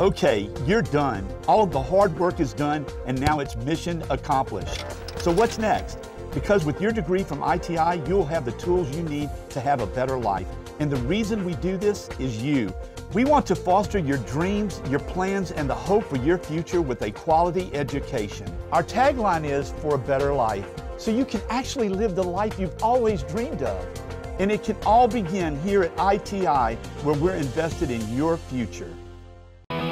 Okay, you're done. All of the hard work is done, and now it's mission accomplished. So what's next? Because with your degree from ITI, you'll have the tools you need to have a better life. And the reason we do this is you. We want to foster your dreams, your plans, and the hope for your future with a quality education. Our tagline is for a better life, so you can actually live the life you've always dreamed of. And it can all begin here at ITI, where we're invested in your future.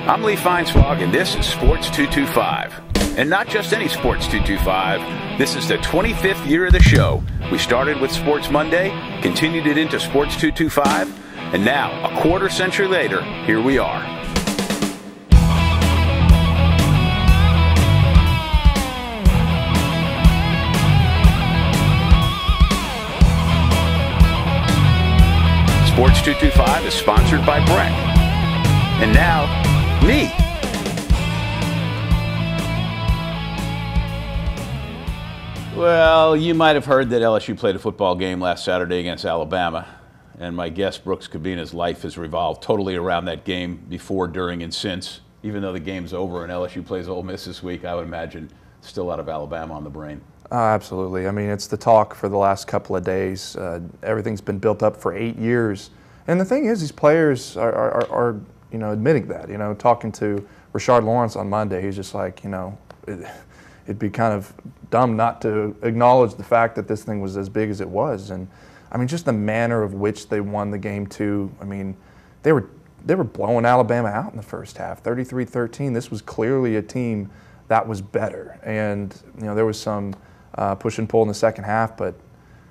I'm Lee Feinswag, and this is Sports 225. And not just any Sports 225, this is the 25th year of the show. We started with Sports Monday, continued it into Sports 225, and now, a quarter century later, here we are. Sports 225 is sponsored by Breck. And now, me. Well, you might have heard that LSU played a football game last Saturday against Alabama, and my guest Brooks Kubena's life has revolved totally around that game before, during, and since. Even though the game's over and LSU plays Ole Miss this week, I would imagine still out of Alabama on the brain. Uh, absolutely. I mean, it's the talk for the last couple of days. Uh, everything's been built up for eight years, and the thing is, these players are, are, are you know admitting that. You know, talking to Rashard Lawrence on Monday, he's just like, you know, it, it'd be kind of dumb not to acknowledge the fact that this thing was as big as it was, and I mean, just the manner of which they won the game too. I mean, they were they were blowing Alabama out in the first half, 33-13. This was clearly a team that was better, and you know there was some uh, push and pull in the second half, but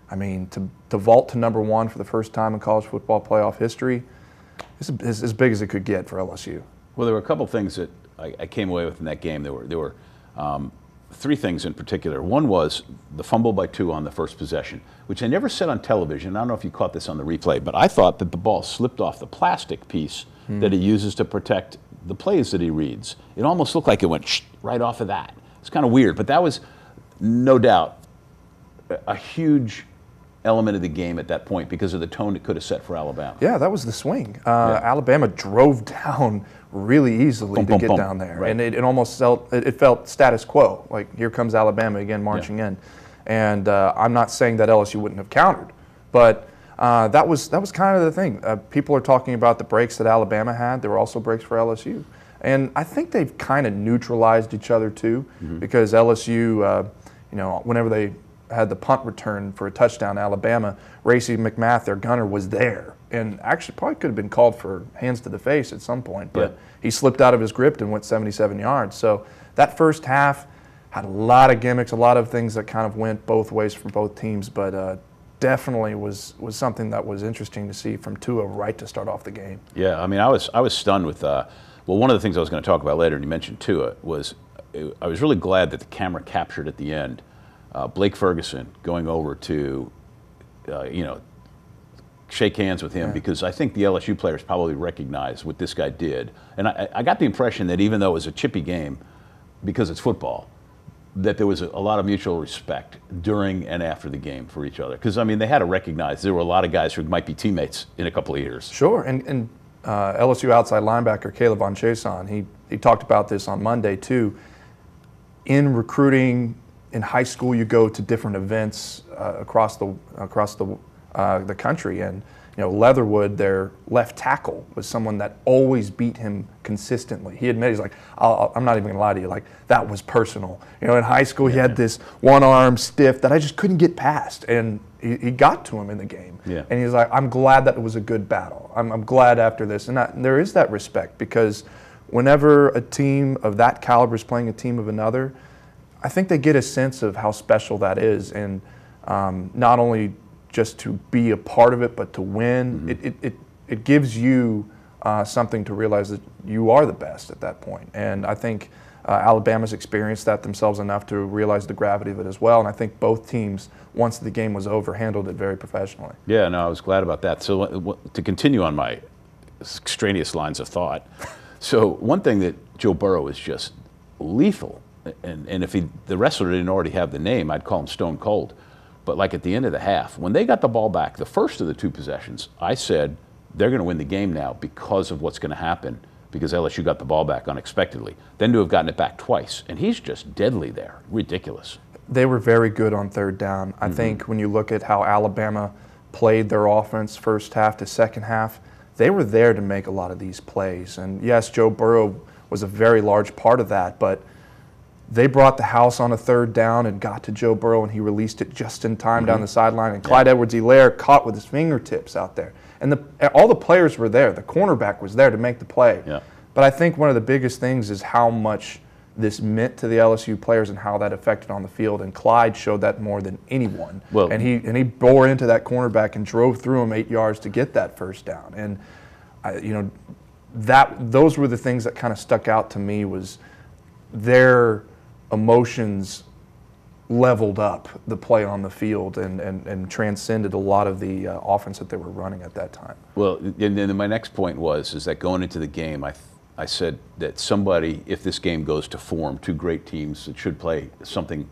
I mean, to, to vault to number one for the first time in college football playoff history is as, as big as it could get for LSU. Well, there were a couple things that I, I came away with in that game. There were there were um, three things in particular. One was the fumble by Tua on the first possession, which I never said on television. I don't know if you caught this on the replay, but I thought that the ball slipped off the plastic piece hmm. that he uses to protect the plays that he reads. It almost looked like it went right off of that. It's kind of weird, but that was no doubt a huge element of the game at that point because of the tone it could have set for Alabama. Yeah, that was the swing. Uh, yeah. Alabama drove down really easily to get down there, right. and it, it almost felt it, felt status quo. Like here comes Alabama again marching yeah. in, and uh, I'm not saying that LSU wouldn't have countered, but. Uh, that was that was kind of the thing. Uh, people are talking about the breaks that Alabama had. There were also breaks for LSU, and I think they've kind of neutralized each other too, mm-hmm. because LSU, uh, you know, whenever they had the punt return for a touchdown Alabama, Racey McMath, their gunner, was there. And actually probably could have been called for hands to the face at some point, but yeah. he slipped out of his grip and went 77 yards. So that first half had a lot of gimmicks, a lot of things that kind of went both ways for both teams, but uh, definitely was was something that was interesting to see from Tua right to start off the game. Yeah, I mean, I was I was stunned with. Uh, well, one of the things I was going to talk about later, and you mentioned Tua, was I was really glad that the camera captured at the end uh, Blake Ferguson going over to, uh, you know, shake hands with him yeah. because I think the LSU players probably recognize what this guy did. And I, I, got the impression that even though it was a chippy game, because it's football, that there was a, a lot of mutual respect during and after the game for each other. Because, I mean, they had to recognize there were a lot of guys who might be teammates in a couple of years. Sure. And, and uh, LSU outside linebacker K'Lavon Chaisson, he, he talked about this on Monday, too. In recruiting in high school, you go to different events uh, across the across the uh, the country, and you know Leatherwood, their left tackle, was someone that always beat him consistently. He admitted he's like, i am not even gonna lie to you, like that was personal. You know, in high school, he had this one arm stiff that I just couldn't get past, and he, he got to him in the game. Yeah. And he's like, I'm glad that it was a good battle. I'm, I'm glad after this, and, that, and there is that respect because whenever a team of that caliber is playing a team of another I think they get a sense of how special that is, and um, not only just to be a part of it, but to win. Mm-hmm. It, it, it, it, gives you uh, something to realize that you are the best at that point. And I think uh, Alabama's experienced that themselves enough to realize the gravity of it as well. And I think both teams, once the game was over, handled it very professionally. Yeah, no, I was glad about that. So to continue on my extraneous lines of thought, so one thing that Joe Burrow is just lethal and, and if he, the wrestler didn't already have the name, I'd call him Stone Cold. But like at the end of the half, when they got the ball back, the first of the two possessions, I said, they're going to win the game now because of what's going to happen because LSU got the ball back unexpectedly. Then to have gotten it back twice, and he's just deadly there. Ridiculous. They were very good on third down. I mm-hmm. think when you look at how Alabama played their offense first half to second half, they were there to make a lot of these plays. And yes, Joe Burrow was a very large part of that, but they brought the house on a third down and got to Joe Burrow, and he released it just in time mm-hmm. down the sideline. And Clyde yeah. Edwards-Helaire caught with his fingertips out there. And the, all the players were there. The cornerback was there to make the play. Yeah. But I think one of the biggest things is how much this meant to the LSU players and how that affected on the field. And Clyde showed that more than anyone. Well, and he and he bore into that cornerback and drove through him eight yards to get that first down. And I, you know, that those were the things that kind of stuck out to me was their emotions leveled up the play on the field and, and, and transcended a lot of the uh, offense that they were running at that time. Well, and then my next point was is that going into the game, I, I said that somebody, if this game goes to form, two great teams that should play something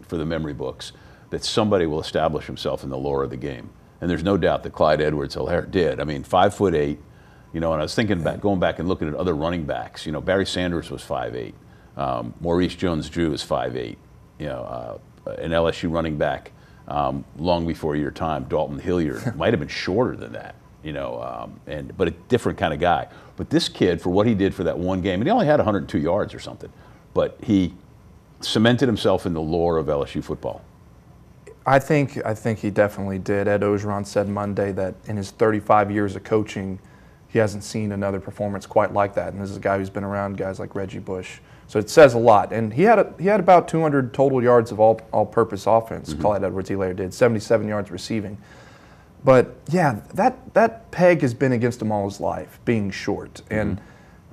for the memory books, that somebody will establish himself in the lore of the game. And there's no doubt that Clyde Edwards-Helaire did. I mean, five foot eight, you know, and I was thinking about going back and looking at other running backs. You know, Barry Sanders was five eight. Um, Maurice Jones-Drew is five eight you know, uh, an LSU running back um, long before your time, Dalton Hilliard, might have been shorter than that, you know, um, and but a different kind of guy. But this kid, for what he did for that one game, and he only had 102 yards or something, but he cemented himself in the lore of LSU football. I think I think he definitely did. Ed Orgeron said Monday that in his 35 years of coaching, he hasn't seen another performance quite like that. And this is a guy who's been around guys like Reggie Bush so it says a lot. And he had a, he had about 200 total yards of all all purpose offense. Mm-hmm. Clyde Edwards-Helaire did 77 yards receiving. But yeah, that that peg has been against him all his life, being short. Mm-hmm. And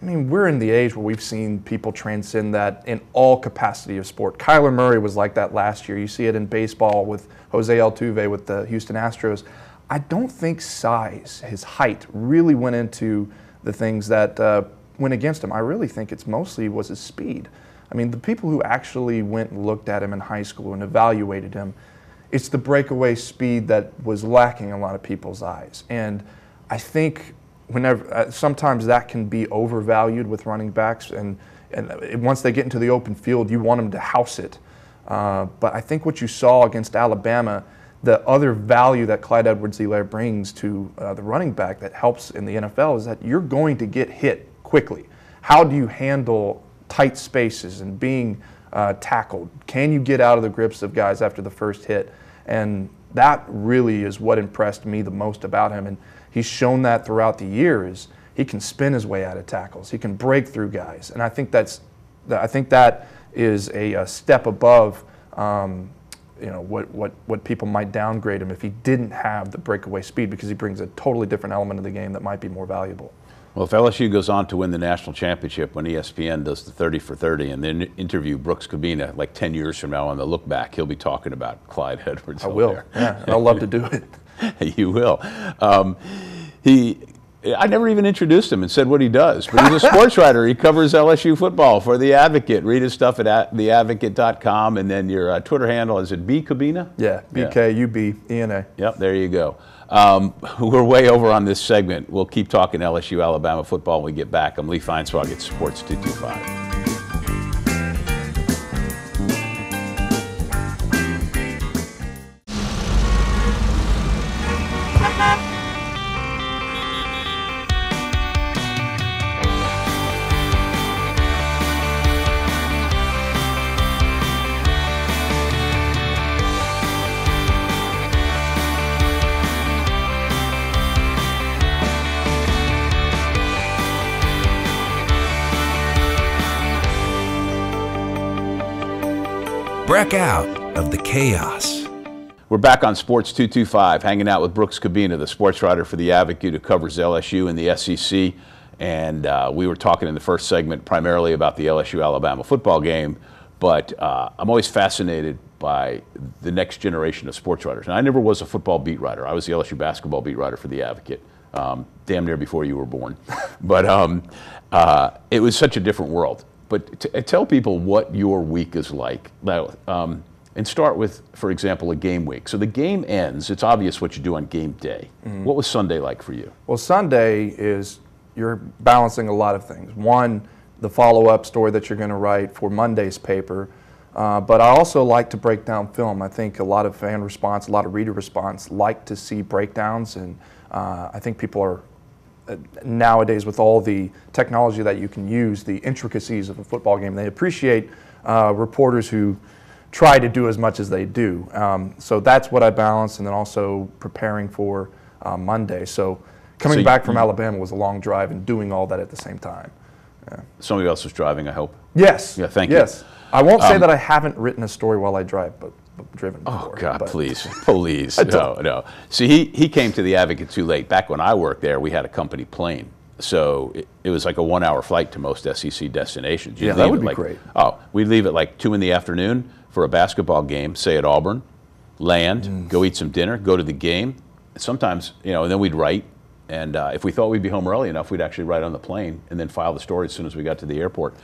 I mean, we're in the age where we've seen people transcend that in all capacity of sport. Kyler Murray was like that last year. You see it in baseball with Jose Altuve with the Houston Astros. I don't think size, his height, really went into the things that uh, went against him. I really think it's mostly was his speed. I mean, the people who actually went and looked at him in high school and evaluated him, it's the breakaway speed that was lacking in a lot of people's eyes. And I think whenever uh, sometimes that can be overvalued with running backs, and and once they get into the open field, you want them to house it. Uh, but I think what you saw against Alabama, the other value that Clyde Edwards-Helaire brings to uh, the running back that helps in the NFL is that you're going to get hit quickly. How do you handle tight spaces and being uh, tackled? Can you get out of the grips of guys after the first hit? And that really is what impressed me the most about him. And he's shown that throughout the years. He can spin his way out of tackles. He can break through guys. And I think that's, I think that is a, a step above um, you know what, what, what people might downgrade him if he didn't have the breakaway speed because he brings a totally different element of the game that might be more valuable. Well, if LSU goes on to win the national championship when ESPN does the 30 for 30 and then interview Brooks Kubena like 10 years from now on the look back, he'll be talking about Clyde Edwards. I will. Yeah, I'll love to do it. you will. Um, he, I never even introduced him and said what he does, but he's a sports writer. He covers LSU football for The Advocate. Read his stuff at theadvocate.com, and then your uh, Twitter handle is it B Kubena? Yeah, B K U B E N A. Yep, there you go. Um, we're way over on this segment. We'll keep talking LSU Alabama football when we get back. I'm Lee Feinswag at Sports 225. Out of the chaos. We're back on Sports 225, hanging out with Brooks Kubena, the sports writer for The Advocate who covers LSU and the SEC. And uh, we were talking in the first segment primarily about the LSU Alabama football game, but uh, I'm always fascinated by the next generation of sports writers. And I never was a football beat writer, I was the LSU basketball beat writer for The Advocate. Um, damn near before you were born. but um, uh, it was such a different world. But to, uh, tell people what your week is like. Now, um, and start with, for example, a game week. So the game ends. It's obvious what you do on game day. Mm-hmm. What was Sunday like for you? Well, Sunday is you're balancing a lot of things. One, the follow-up story that you're going to write for Monday's paper. Uh, but I also like to break down film. I think a lot of fan response, a lot of reader response like to see breakdowns, and uh, I think people are uh, nowadays with all the technology that you can use, the intricacies of a football game. They appreciate uh, reporters who try to do as much as they do. Um, so that's what I balance, and then also preparing for uh, Monday. So coming so back from Alabama was a long drive, and doing all that at the same time. Yeah. Somebody else was driving, I hope. Yes. Yeah. Thank yes. you. Yes. I won't say um, that I haven't written a story while I drive, but driven. Oh, before, oh God, please, please, no, no. See, he he came to the Advocate too late. Back when I worked there, we had a company plane, so it, it was like a one-hour flight to most SEC destinations. You'd yeah, that would be like, great. Oh, we'd leave at like two in the afternoon for a basketball game, say at Auburn, land, mm. go eat some dinner, go to the game. Sometimes, you know, and then we'd write. And uh, if we thought we'd be home early enough, we'd actually write on the plane and then file the story as soon as we got to the airport.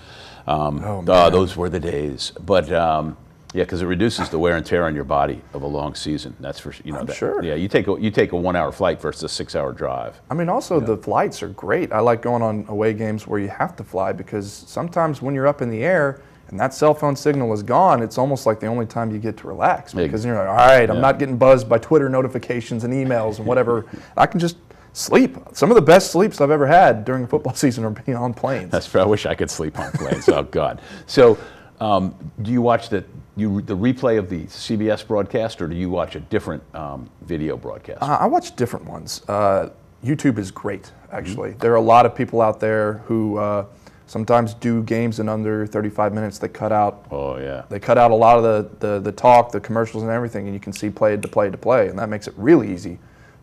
Um, oh, uh, those were the days. But um, yeah, because it reduces the wear and tear on your body of a long season. That's for you know. That, sure. Yeah, you take a you take a one hour flight versus a six hour drive. I mean, also the flights are great. I like going on away games where you have to fly because sometimes when you're up in the air and that cell phone signal is gone, it's almost like the only time you get to relax because you're like, all right, I'm not getting buzzed by Twitter notifications and emails and whatever. I can just sleep. Some of the best sleeps I've ever had during a football season are being on planes. That's true. I wish I could sleep on planes. oh God. So, um, do you watch the you the replay of the CBS broadcast, or do you watch a different um, video broadcast? Uh, I watch different ones. Uh, YouTube is great, actually. Mm-hmm. There are a lot of people out there who uh, sometimes do games in under 35 minutes. They cut out. Oh yeah. They cut out a lot of the, the, the talk, the commercials, and everything, and you can see play to play to play, and that makes it really easy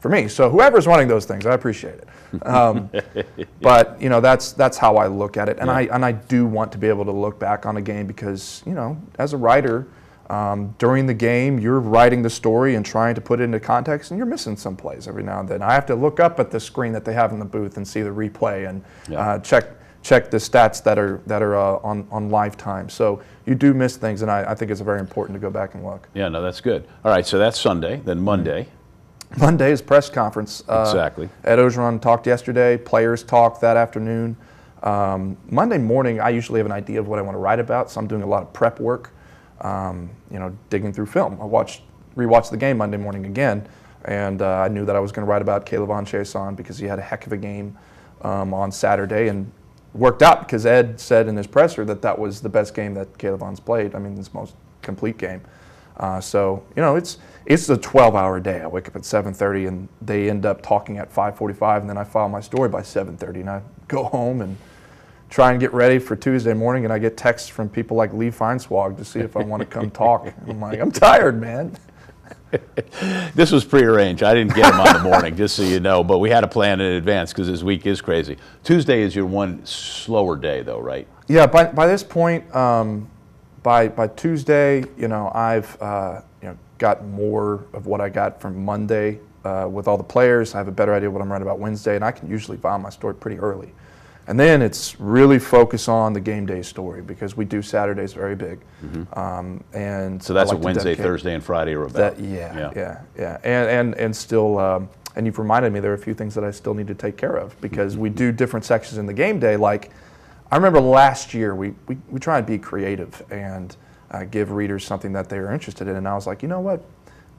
for me. So whoever's running those things, I appreciate it. Um, but you know, that's that's how I look at it, and yeah. I and I do want to be able to look back on a game because you know, as a writer. Um, during the game, you're writing the story and trying to put it into context, and you're missing some plays every now and then. I have to look up at the screen that they have in the booth and see the replay and yeah. uh, check check the stats that are that are uh, on on lifetime. So you do miss things, and I, I, think it's very important to go back and look. Yeah, no, that's good. All right, so that's Sunday. Then Monday. Mm-hmm. Monday's press conference. Uh, exactly. Ed Orgeron talked yesterday. Players talked that afternoon. Um, Monday morning, I usually have an idea of what I want to write about, so I'm doing a lot of prep work. Um, you know, digging through film. I watched, rewatched the game Monday morning again, and uh, I knew that I was going to write about K'Lavon Chaisson because he had a heck of a game um, on Saturday, and worked out because Ed said in his presser that that was the best game that K'Lavon's played. I mean, his most complete game. Uh, so you know, it's it's a 12-hour day. I wake up at 7:30, and they end up talking at 5:45, and then I file my story by 7:30, and I go home and try and get ready for Tuesday morning, and I get texts from people like Lee Feinswag to see if I want to come talk. I'm like, I'm tired, man. this was prearranged. I didn't get him on the morning, just so you know, but we had a plan in advance because this week is crazy. Tuesday is your one slower day, though, right? Yeah. By by this point, um, by by Tuesday, you know, I've uh, you know got more of what I got from Monday uh, with all the players. I have a better idea what I'm writing about Wednesday, and I can usually file my story pretty early. And then it's really focus on the game day story because we do Saturdays very big. Mm-hmm. Um, and so that's like a Wednesday, Thursday, and Friday are about. That, yeah, yeah, yeah, yeah, and and and still. Um, and you've reminded me there are a few things that I still need to take care of because mm-hmm. we do different sections in the game day, like I remember last year we, we, we try and be creative and uh, give readers something that they are interested in. And I was like, you know what?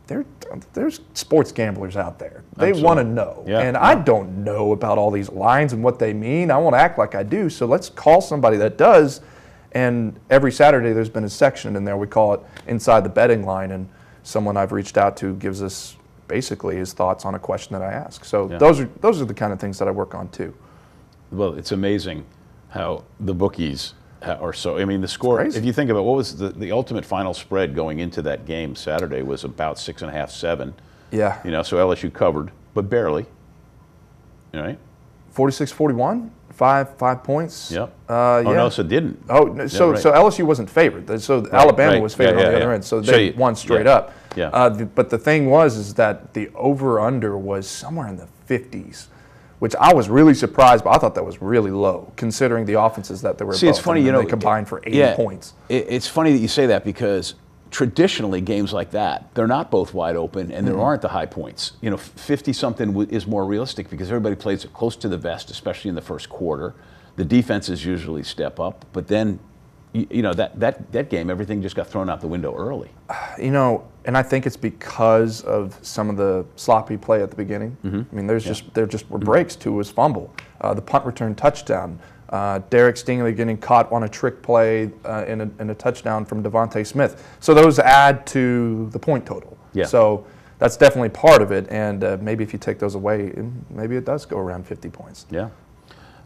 There, there's sports gamblers out there. They want to know. Yeah, and yeah. I don't know about all these lines and what they mean. I want to act like I do. So let's call somebody that does. And every Saturday there's been a section in there. We call it Inside the Betting Line. And someone I've reached out to gives us basically his thoughts on a question that I ask. So yeah. those, are, those are the kind of things that I work on too. Well, it's amazing how the bookies are so. I mean, the score. If you think about what was the, the ultimate final spread going into that game Saturday was about six and a half, seven. Yeah. You know, so LSU covered, but barely. Right. 46-41, five five points. Yep. Uh, yeah. Oh no, so didn't. Oh, no, so yeah, right. so LSU wasn't favored. So right, Alabama right. was favored yeah, on the other end. So they so you, won straight up. Yeah. Uh, the, but the thing was is that the over under was somewhere in the 50s which I was really surprised, but I thought that was really low considering the offenses that they were. See, it's funny, you know, they combined for 80 yeah, points. it's funny that you say that because traditionally games like that, they're not both wide open and there mm-hmm. aren't the high points. You know, 50 something is more realistic because everybody plays close to the vest, especially in the first quarter. The defenses usually step up, but then, you, you know, that, that, that game, everything just got thrown out the window early. You know, and I think it's because of some of the sloppy play at the beginning. I mean, there's just there just were breaks to his fumble, uh, the punt return touchdown, uh, Derek Stingley getting caught on a trick play uh, in, a, in a touchdown from DeVonta Smith. So those add to the point total. Yeah. So that's definitely part of it, and uh, maybe if you take those away, maybe it does go around 50 points. Yeah.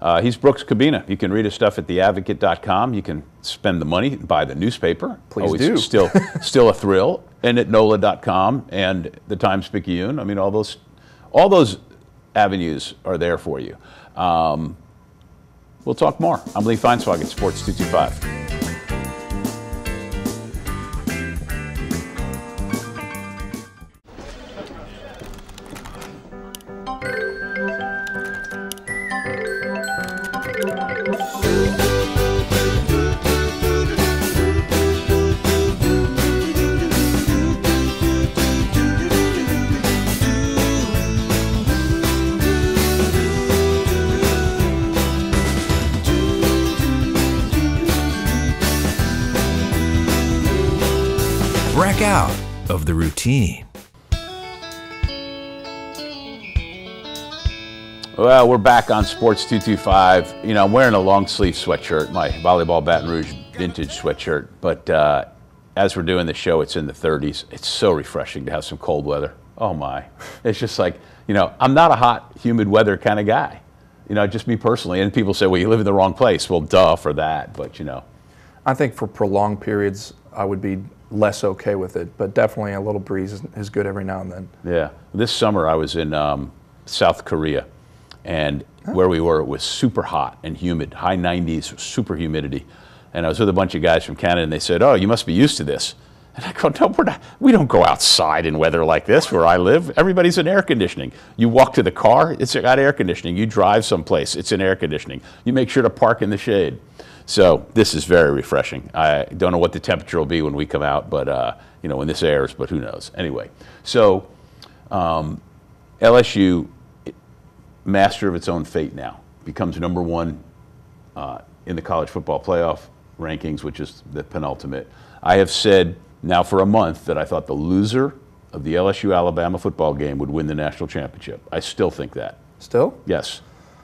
Uh, he's Brooks Kubena. You can read his stuff at theadvocate.com. You can spend the money and buy the newspaper. Please Always do. Still, still a thrill. And at NOLA.com and the Times Picayune. I mean, all those, all those avenues are there for you. Um, we'll talk more. I'm Lee Feinswag at Sports 225. Of the routine. Well, we're back on Sports 225. You know, I'm wearing a long sleeve sweatshirt, my volleyball Baton Rouge vintage sweatshirt. But uh, as we're doing the show, it's in the 30s. It's so refreshing to have some cold weather. Oh my. It's just like, you know, I'm not a hot, humid weather kind of guy. You know, just me personally. And people say, well, you live in the wrong place. Well, duh for that. But, you know, I think for prolonged periods, I would be less okay with it, but definitely a little breeze is, is good every now and then. Yeah. This summer I was in um, South Korea, and where we were, it was super hot and humid, high 90s, super humidity. And I was with a bunch of guys from Canada, and they said, "Oh, you must be used to this." And I go, "No, we're not. We don't go outside in weather like this where I live. Everybody's in air conditioning. You walk to the car, it's got air conditioning. You drive someplace, it's in air conditioning. You make sure to park in the shade." So this is very refreshing. I don't know what the temperature will be when we come out, but uh, you know when this airs, but who knows? Anyway, so um, LSU, master of its own fate now, becomes number one uh, in the college football playoff rankings, which is the penultimate. I have said now for a month that I thought the loser of the LSU Alabama football game would win the national championship. I still think that. Still? Yes.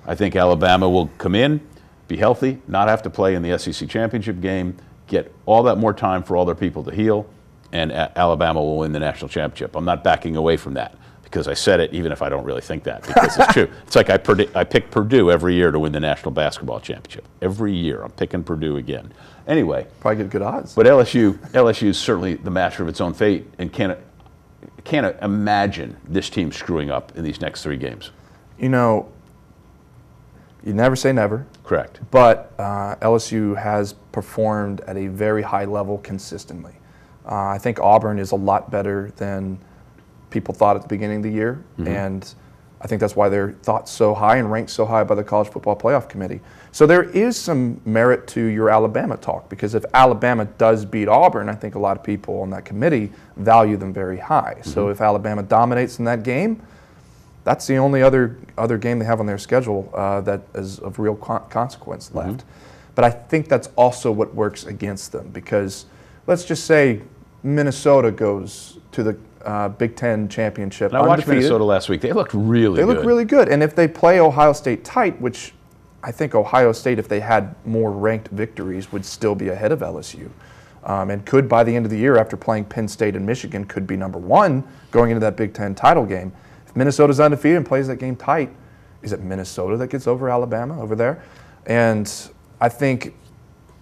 I think Alabama will come in, be healthy, not have to play in the SEC championship game, get all that more time for all their people to heal, and Alabama will win the national championship. I'm not backing away from that because I said it even if I don't really think that because it's true. It's like I, predict, I pick Purdue every year to win the national basketball championship. Every year I'm picking Purdue again. Anyway, Probably get good odds. but LSU, LSU is certainly the master of its own fate and can't, can't imagine this team screwing up in these next three games. you know, you never say never, Correct. but uh, LSU has performed at a very high level consistently. Uh, I think Auburn is a lot better than people thought at the beginning of the year, and I think that's why they're thought so high and ranked so high by the College Football Playoff Committee. So there is some merit to your Alabama talk because if Alabama does beat Auburn, I think a lot of people on that committee value them very high. So if Alabama dominates in that game, that's the only other other game they have on their schedule uh, that is of real con- consequence left. But I think that's also what works against them because let's just say Minnesota goes to the uh, Big Ten championship. And I watched. Minnesota last week. They looked really good. They good. look really good, and if they play Ohio State tight, which I think Ohio State, if they had more ranked victories, would still be ahead of LSU. Um, and could by the end of the year, after playing Penn State and Michigan, could be number one going into that Big Ten title game. Minnesota's undefeated and plays that game tight, is it Minnesota that gets over Alabama over there? And I think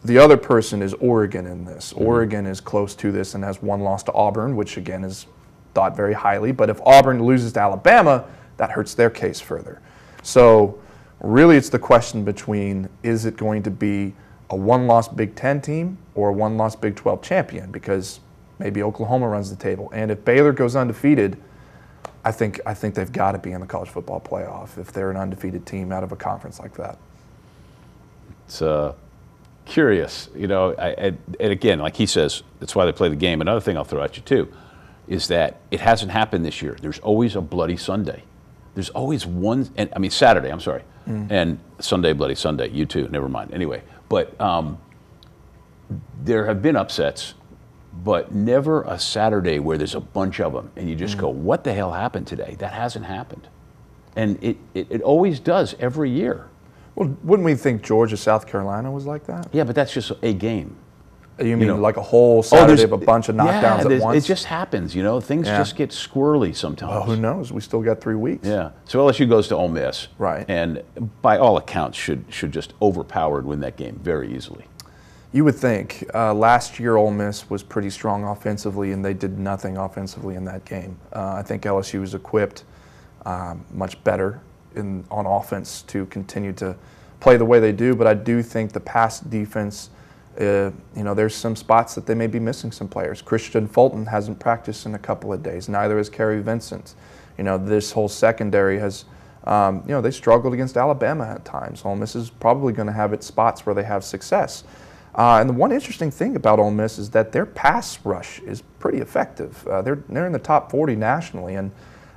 the other person is Oregon in this. Mm-hmm. Oregon is close to this and has one loss to Auburn, which again is thought very highly. But if Auburn loses to Alabama, that hurts their case further. So really, it's the question between is it going to be a one-loss Big Ten team or a one-loss Big 12 champion? Because maybe Oklahoma runs the table, and if Baylor goes undefeated, I think I think they've got to be in the college football playoff if they're an undefeated team out of a conference like that. It's uh, curious, you know, I, and, and again, like he says, that's why they play the game. Another thing I'll throw at you too is that it hasn't happened this year. There's always a bloody Sunday. There's always one, and I mean Saturday. I'm sorry, mm. and Sunday, bloody Sunday. You too. Never mind. Anyway, but um, there have been upsets, but never a Saturday where there's a bunch of them, and you just mm. go, "What the hell happened today?" That hasn't happened, and it, it, it always does every year. Well, wouldn't we think Georgia, South Carolina was like that? Yeah, but that's just a game. You mean you know, like a whole oh, Saturday of a bunch of knockdowns yeah, at once? It just happens, you know. Things yeah. just get squirrely sometimes. Well, who knows? We still got three weeks. Yeah. So LSU goes to Ole Miss, right? And by all accounts, should should just overpowered win that game very easily. You would think. Uh, last year, Ole Miss was pretty strong offensively, and they did nothing offensively in that game. Uh, I think LSU was equipped um, much better in on offense to continue to play the way they do. But I do think the pass defense uh, you know, there's some spots that they may be missing some players. Kristian Fulton hasn't practiced in a couple of days. Neither has Kary Vincent. You know, this whole secondary has, um, you know, they struggled against Alabama at times. Ole Miss is probably going to have its spots where they have success. Uh, and the one interesting thing about Ole Miss is that their pass rush is pretty effective. Uh, they're, they're in the top 40 nationally, and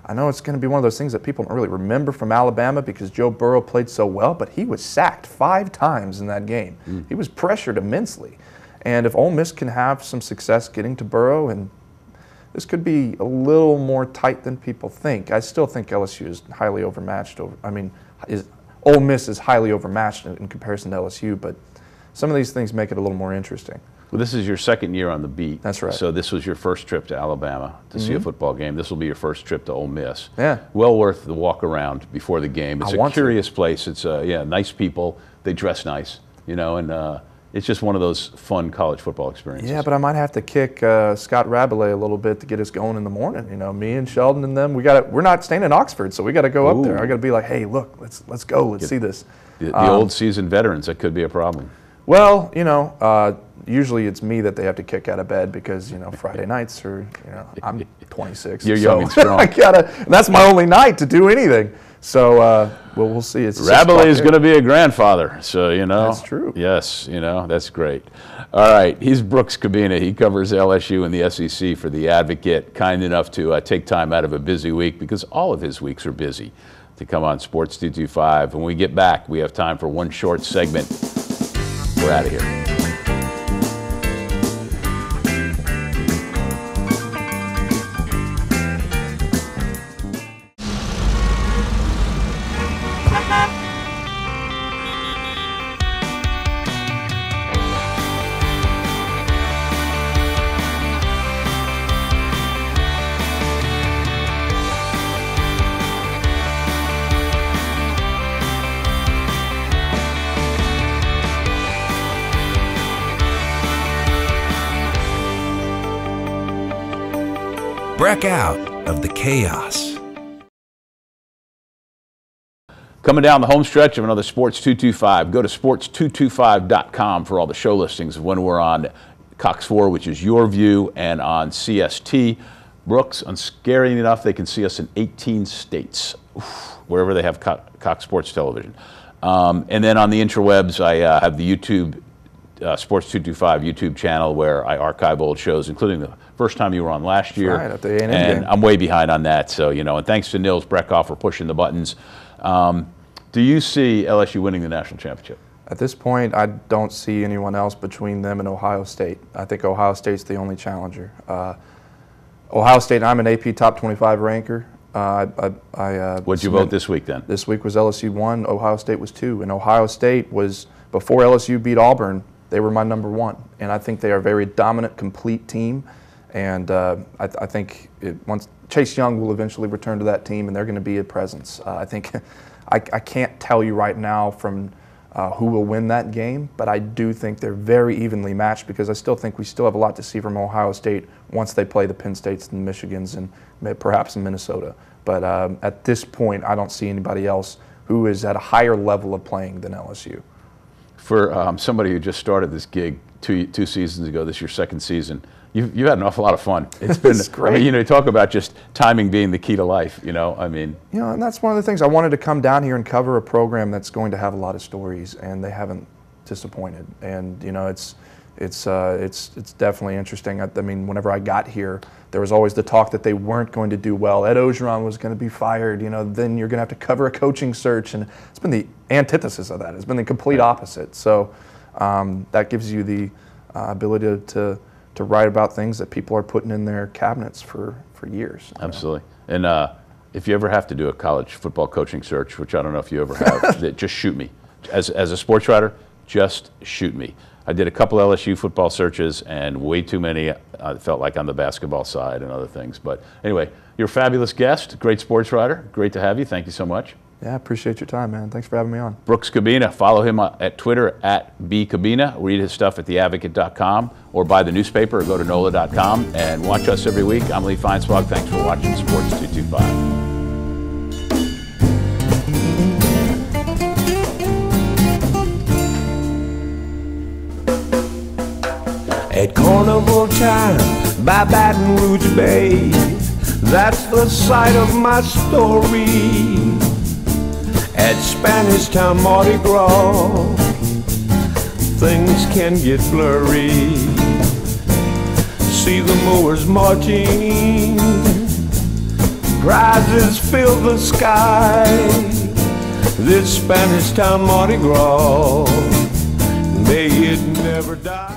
I know it's going to be one of those things that people don't really remember from Alabama because Joe Burrow played so well, but he was sacked five times in that game. Mm. He was pressured immensely. And if Ole Miss can have some success getting to Burrow, and this could be a little more tight than people think, I still think LSU is highly overmatched. Over, I mean, is, Ole Miss is highly overmatched in, in comparison to LSU, but some of these things make it a little more interesting. Well, this is your second year on the beat. That's right. So this was your first trip to Alabama to mm-hmm. see a mm-hmm. football game. This will be your first trip to Ole Miss. Yeah. Well worth the walk around before the game. It's I a curious to. place. It's uh, yeah, nice people. They dress nice, you know, and uh, it's just one of those fun college football experiences. Yeah, but I might have to kick uh, Scott Rabalais a little bit to get us going in the morning. You know, me and Sheldon and them. We got We're not staying in Oxford, so we got to go Ooh. up there. I got to be like, hey, look, let's let's go. Let's see this. The, the um, old seasoned veterans. That could be a problem. Well, you know, uh, usually it's me that they have to kick out of bed because you know Friday nights are you know I'm 26. You're so young and strong. I gotta. that's my only night to do anything. So uh, well, we'll see. It's Rabalais is going to be a grandfather, so you know. That's true. Yes, you know that's great. All right, he's Brooks Kubena. He covers LSU and the SEC for the Advocate. Kind enough to uh, take time out of a busy week because all of his weeks are busy to come on Sports 225. When we get back, we have time for one short segment. We're out of here. Break out of the chaos. Coming down the home stretch of another Sports 225. Go to sports225.com for all the show listings when we're on Cox 4, which is your view, and on CST. Brooks, scary enough, they can see us in 18 states, wherever they have Cox Sports Television. Um, and then on the interwebs, I uh, have the YouTube uh, Sports 225 YouTube channel where I archive old shows, including the first time you were on last year. Right, at the A&M and game. I'm way behind on that. So, you know, and thanks to Nils Breckoff for pushing the buttons. Um, do you see LSU winning the national championship? At this point, I don't see anyone else between them and Ohio State. I think Ohio State's the only challenger. Uh, Ohio State, I'm an AP top 25 ranker. Uh, I, I, uh, What'd you vote this week then? This week was LSU one, Ohio State was two, and Ohio State was before LSU beat Auburn. They were my number one, and I think they are a very dominant, complete team. And uh, I, th- I, think it, once Chase Young will eventually return to that team, and they're going to be a presence. Uh, I think I, I, can't tell you right now from uh, who will win that game, but I do think they're very evenly matched because I still think we still have a lot to see from Ohio State once they play the Penn States and Michigans and perhaps in Minnesota. But um, at this point, I don't see anybody else who is at a higher level of playing than LSU. For um, somebody who just started this gig two, two seasons ago, this is your second season you've, you've had an awful lot of fun. It's been great. I mean, you know, you talk about just timing being the key to life. You know, I mean, you know, and that's one of the things I wanted to come down here and cover a program that's going to have a lot of stories, and they haven't disappointed. And you know, it's it's uh, it's it's definitely interesting. I, I, mean, whenever I got here, there was always the talk that they weren't going to do well. Ed Orgeron was going to be fired. You know, then you're going to have to cover a coaching search, and it's been the antithesis of that. It's been the complete opposite. So um, that gives you the uh, ability to, to, to write about things that people are putting in their cabinets for for years. Absolutely, know? and. Uh, if you ever have to do a college football coaching search, which I don't know if you ever have, just shoot me. As, as a sports writer, just shoot me. I did a couple LSU football searches, and way too many I felt like on the basketball side and other things. But anyway, you're a fabulous guest, great sports writer. Great to have you. Thank you so much. Yeah, appreciate your time, man. Thanks for having me on. Brooks Kubena, follow him at Twitter at bkubena. Read his stuff at theadvocate.com or buy the newspaper or go to nola.com and watch us every week. I'm Lee Feinswag. Thanks for watching Sports 225. At carnival time by Baton Rouge Bay. That's the site of my story. At Spanish Town Mardi Gras, things can get blurry. See the mowers marching, prizes fill the sky. This Spanish Town Mardi Gras, may it never die.